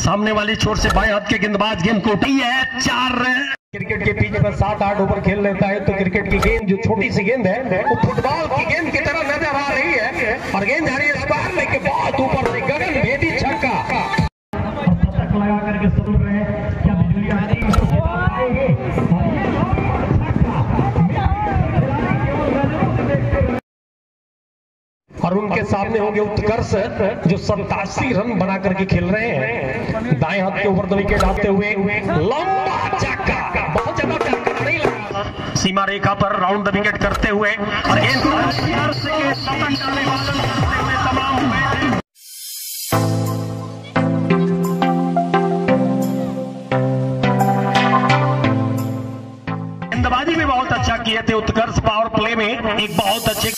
सामने वाली छोर से बाएँ हाथ के गेंदबाज गेंद को उठी है चार क्रिकेट के पीछे अगर सात आठ ओवर खेल लेता है तो क्रिकेट की गेंद जो छोटी सी गेंद है वो फुटबॉल की गेंद की तरह नज़र आ रही है और गेंद जा रही है इस बार लेके बहुत ऊपर गगन भेदी छक्का। शतक लगा करके सुन रहे हैं। और उनके सामने होंगे उत्कर्ष, जो सतासी रन बना करके खेल रहे हैं। दाएँ हाथ के ऊपर दो विकेट आते हुए लंबा चक्का बहुत ज़्यादा चक्का नहीं लगा। सीमा रेखा पर राउंड द विकेट करते हुए और गेंदबाजी भी बहुत अच्छा किए थे उत्कर्ष पावर प्ले में एक बहुत अच्छे